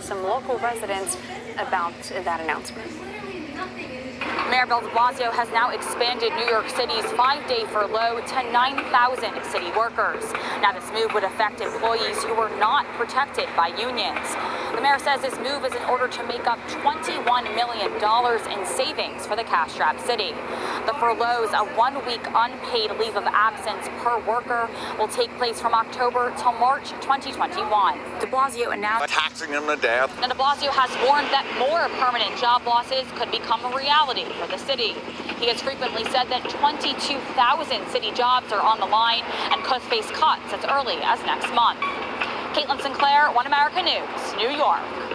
some local residents about that announcement. Mayor Bill de Blasio has now expanded New York City's five-day furlough to 9,000 city workers. Now, this move would affect employees who were not protected by unions. The mayor says this move is in order to make up $21 million in savings for the cash-strapped city. The furloughs, a one-week unpaid leave of absence per worker, will take place from October till March 2021. De Blasio announced taxing them to death. and de Blasio has warned that more permanent job losses could become a reality for the city. He has frequently said that 22,000 city jobs are on the line and could face cuts as early as next month. Caitlin Sinclair, One America News, New York.